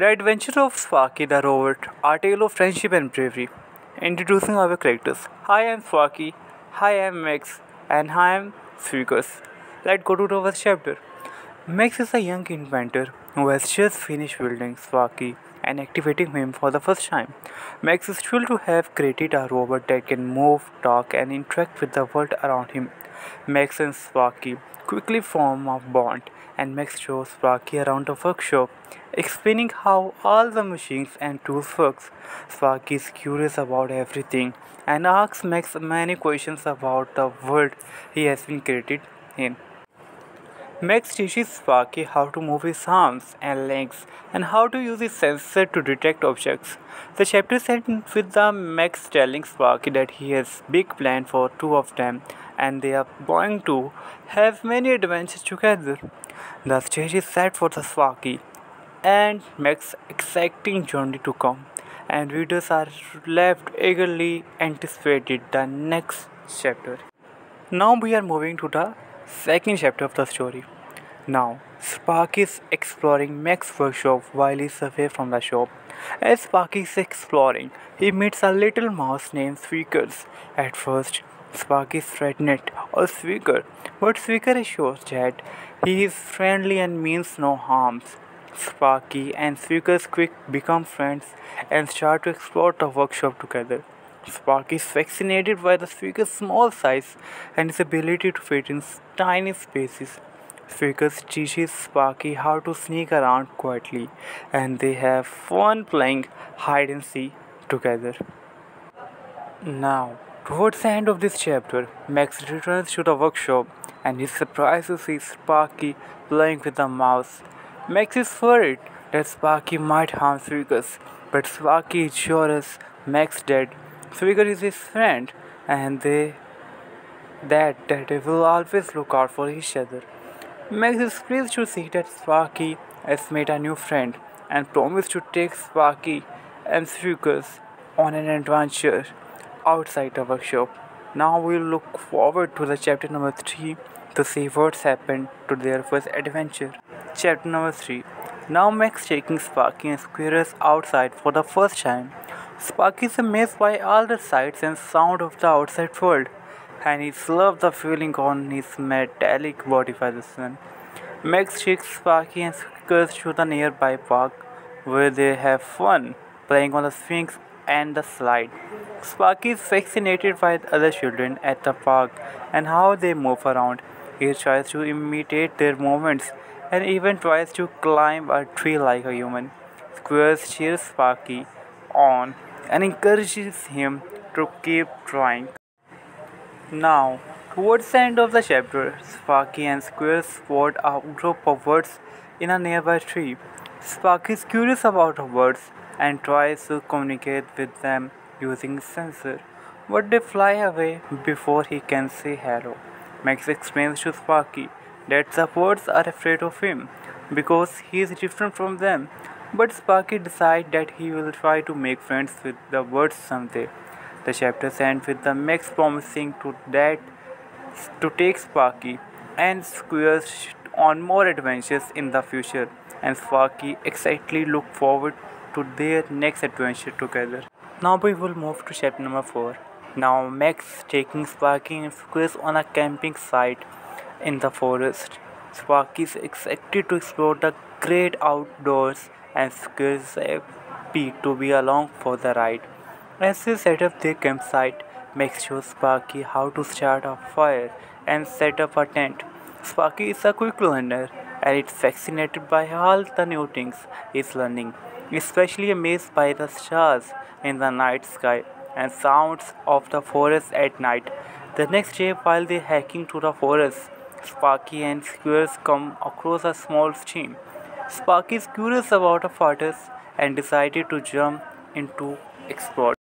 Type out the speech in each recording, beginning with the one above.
The Adventure of Sparky the Robot, A Tale of Friendship and Bravery. Introducing our characters. Hi, I'm Sparky. Hi, I'm Max. And hi, I'm Squeakers. Let's go to our chapter. Max is a young inventor who has just finished building Sparky and activating him for the first time. Max is thrilled to have created a robot that can move, talk, and interact with the world around him. Max and Sparky quickly form a bond and Max shows Sparky around the workshop, explaining how all the machines and tools works. Sparky is curious about everything and asks Max many questions about the world he has been created in. Max teaches Sparky how to move his arms and legs and how to use his sensor to detect objects. The chapter ends with the Max telling Sparky that he has big plan for two of them and they are going to have many adventures together. The stage is set for the Sparky and Max's exciting journey to come, and readers are left eagerly anticipating the next chapter. Now we are moving to the second chapter of the story. Now, Sparky is exploring Max's workshop while he's away from the shop. As Sparky is exploring, he meets a little mouse named Squeakers. At first, Sparky is threatened or Squeaker, but Squeaker assures that he is friendly and means no harm. Sparky and Squeakers quick become friends and start to explore the workshop together. Sparky is fascinated by the Squeaker's small size and his ability to fit in tiny spaces. Squeakers teaches Sparky how to sneak around quietly and they have fun playing hide and seek together. Now, towards the end of this chapter, Max returns to the workshop and is surprised to see Sparky playing with the mouse. Max is worried that Sparky might harm Squeakers, but Sparky assures Max that Squeaker is his friend and they that, that they will always look out for each other. Max is pleased to see that Sparky has made a new friend and promised to take Sparky and Squeakers on an adventure outside the workshop. Now we'll look forward to the chapter number 3 to see what's happened to their first adventure. Chapter number 3 Now Max taking Sparky and Squeakers outside for the first time. Sparky is amazed by all the sights and sound of the outside world and he loves the feeling on his metallic body by the sun. Max takes Sparky and Squeakers to the nearby park where they have fun playing on the swings and the slide. Sparky is fascinated by the other children at the park and how they move around. He tries to imitate their movements and even tries to climb a tree like a human. Squeakers cheers Sparky on and encourages him to keep trying. Now, towards the end of the chapter, Sparky and Squeakers spot a group of birds in a nearby tree. Sparky is curious about the birds and tries to communicate with them using sensor, but they fly away before he can say hello. Max explains to Sparky that the birds are afraid of him because he is different from them. But Sparky decides that he will try to make friends with the birds someday. The chapter ends with the Max promising to that to take Sparky and Squeakers on more adventures in the future, and Sparky excitedly look forward to their next adventure together. Now we will move to chapter number 4. Now Max taking Sparky and Squeakers on a camping site in the forest. Sparky is excited to explore the great outdoors and Squeakers is happy to be along for the ride. As they set up their campsite, Max shows Sparky how to start a fire and set up a tent. Sparky is a quick learner and is fascinated by all the new things he's learning, especially amazed by the stars in the night sky and sounds of the forest at night. The next day, while they hiking through the forest, Sparky and Squeakers come across a small stream. Sparky is curious about the waters and decided to jump into explore.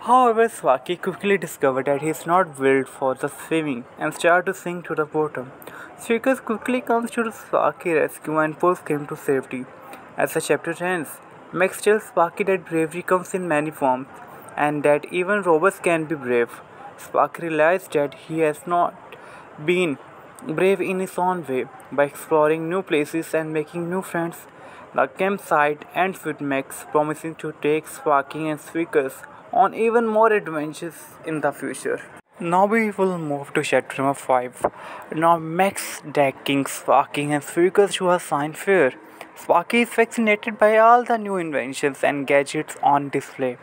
However, Sparky quickly discovered that he is not built for the swimming and starts to sink to the bottom. Squeakers quickly comes to Sparky's rescue and pulls him to safety. As the chapter ends, Max tells Sparky that bravery comes in many forms and that even robots can be brave. Sparky realizes that he has not been brave in his own way by exploring new places and making new friends. The campsite ends with Max promising to take Sparky and Squeakers on even more adventures in the future. Now we will move to chapter number 5. Now Max decking Sparky and Squeakers to a science fair. Sparky is fascinated by all the new inventions and gadgets on display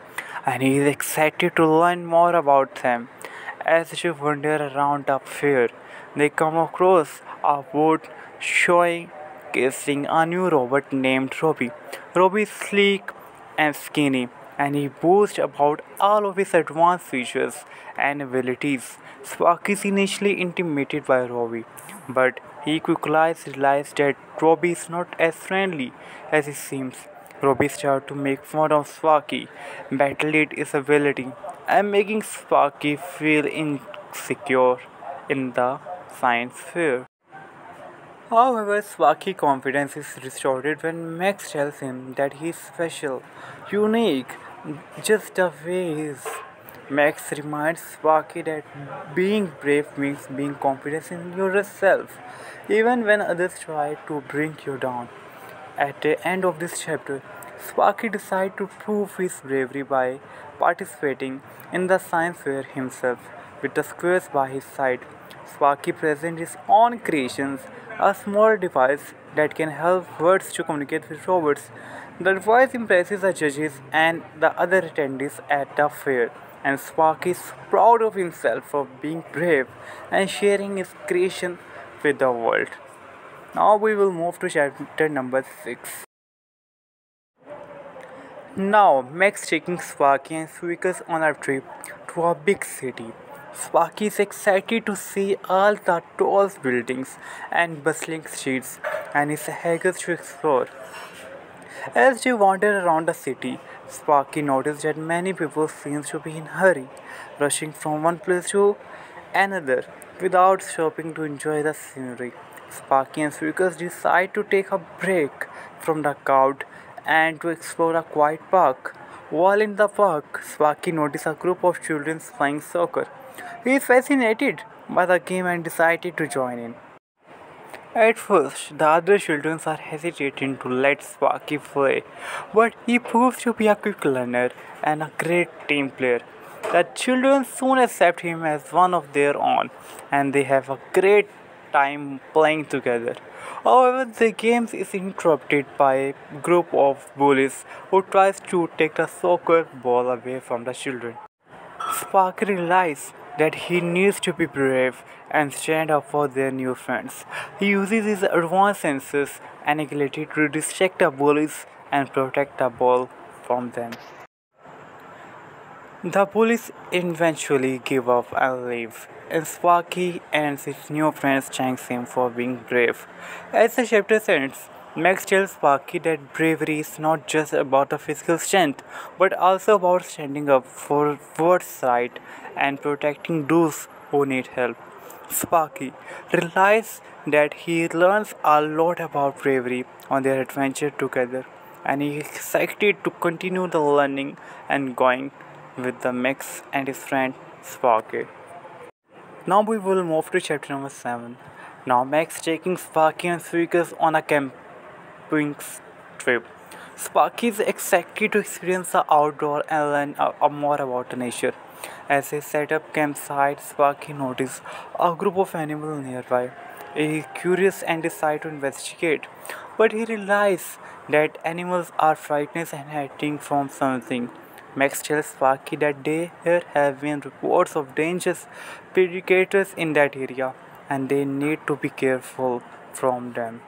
and he is excited to learn more about them. As they wander around the fair, they come across a boat showing casing a new robot named Robbie. Robbie is sleek and skinny, and he boasts about all of his advanced features and abilities. Sparky is initially intimidated by Robbie, but he quickly realizes that Robbie is not as friendly as he seems. Robbie starts to make fun of Sparky, belittle his ability, and making Sparky feel insecure in the science fair. However, Sparky's confidence is restored when Max tells him that he is special, unique, just the way he. Max reminds Sparky that being brave means being confident in yourself, even when others try to bring you down. At the end of this chapter, Sparky decides to prove his bravery by participating in the science fair himself, with the Squeakers by his side. Sparky presents his own creations a small device that can help birds to communicate with robots. The voice impresses the judges and the other attendees at the fair, and Sparky is proud of himself for being brave and sharing his creation with the world. Now we will move to chapter number 6. Now, Max taking Sparky and Squeakers on a trip to a big city. Sparky is excited to see all the tall buildings and bustling streets and is eager to explore. As they wander around the city, Sparky notices that many people seem to be in a hurry, rushing from one place to another without stopping to enjoy the scenery. Sparky and Squeakers decide to take a break from the crowd and to explore a quiet park. While in the park, Sparky notices a group of children playing soccer. He is fascinated by the game and decided to join in. At first, the other children are hesitating to let Sparky play, but he proves to be a quick learner and a great team player. The children soon accept him as one of their own, and they have a great time playing together. However, the game is interrupted by a group of bullies who tries to take the soccer ball away from the children. Sparky realizes that he needs to be brave and stand up for their new friends. He uses his advanced senses and ability to distract the bullies and protect the ball from them. The bullies eventually give up and leave, and Sparky and his new friends thanks him for being brave. As the chapter ends, Max tells Sparky that bravery is not just about the physical strength, but also about standing up for what's right and protecting those who need help. Sparky realizes that he learns a lot about bravery on their adventure together, and he is excited to continue the learning and going with the Max and his friend Sparky. Now we will move to chapter number 7. Now Max taking Sparky and Squeakers on a camp Twinks trip. Sparky is excited to experience the outdoor and learn uh, more about nature. As they set up campsite, Sparky notices a group of animals nearby. He is curious and decides to investigate, but he realizes that animals are frightened and hiding from something. Max tells Sparky that there have been reports of dangerous predators in that area and they need to be careful from them.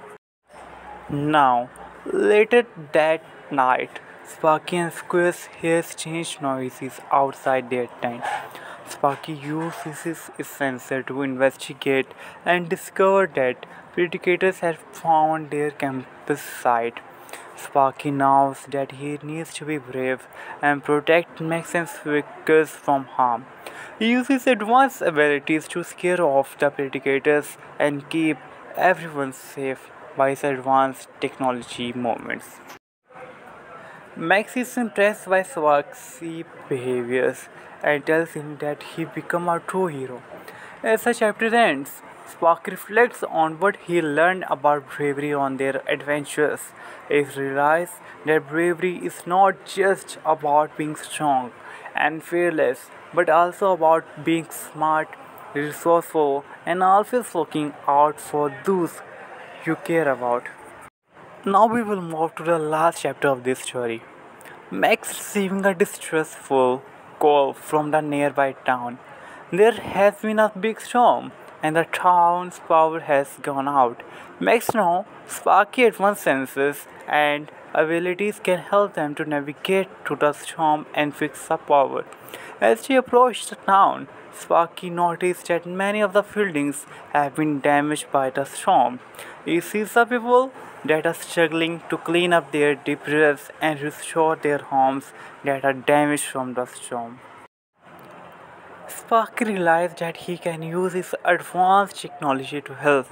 Now, later that night, Sparky and Squeakers hear strange noises outside their tent. Sparky uses his sensor to investigate and discover that predators have found their campus site. Sparky knows that he needs to be brave and protect Max and Squeakers from harm. He uses advanced abilities to scare off the predators and keep everyone safe by his advanced technology movements. Max is impressed by Sparky's behaviors and tells him that he become a true hero. As the chapter ends, Sparky reflects on what he learned about bravery on their adventures. He realizes that bravery is not just about being strong and fearless, but also about being smart, resourceful, and always looking out for those you care about. Now we will move to the last chapter of this story. Max receiving a distressful call from the nearby town. There has been a big storm and the town's power has gone out. Max now Sparky advanced senses and abilities can help them to navigate through the storm and fix the power. As she approached the town, Sparky noticed that many of the buildings have been damaged by the storm. He sees the people that are struggling to clean up their debris and restore their homes that are damaged from the storm. Sparky realized that he can use his advanced technology to help.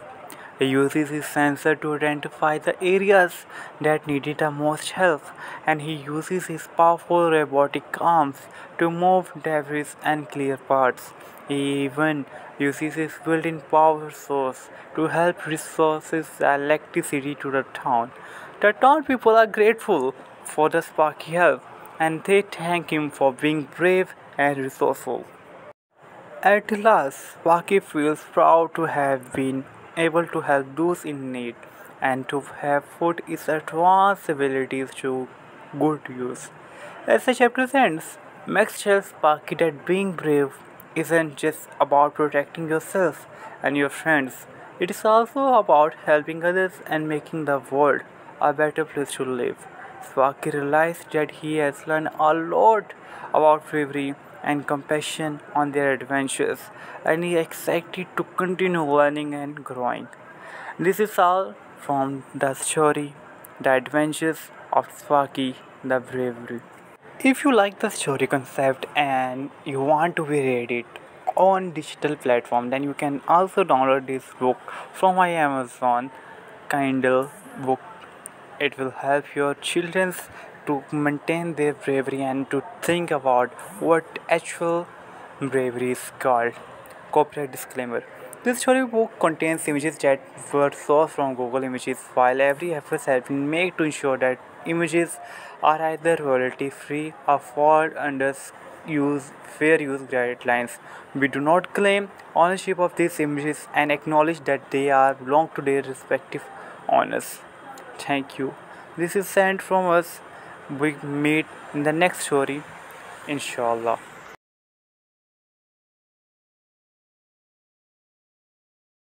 He uses his sensor to identify the areas that needed the most help, and he uses his powerful robotic arms to move debris and clear parts. He even uses his built-in power source to help resources the electricity to the town. The town people are grateful for the Sparky help, and they thank him for being brave and resourceful. At last, Sparky feels proud to have been able to help those in need and to have put its advanced abilities to good use. As the chapter ends, Max tells Sparky that being brave isn't just about protecting yourself and your friends, it is also about helping others and making the world a better place to live. Sparky realized that he has learned a lot about bravery and compassion on their adventures, and is excited to continue learning and growing. This is all from the story The Adventures of Sparky the Bravery. If you like the story concept and you want to read it on digital platform, then you can also download this book from my Amazon Kindle book. It will help your children's to maintain their bravery and to think about what actual bravery is called. Copyright disclaimer. This storybook contains images that were sourced from Google Images, while every effort has been made to ensure that images are either royalty free or fall under use fair use guidelines. We do not claim ownership of these images and acknowledge that they are belong to their respective owners. Thank you. This is sent from us we meet in the next story inshallah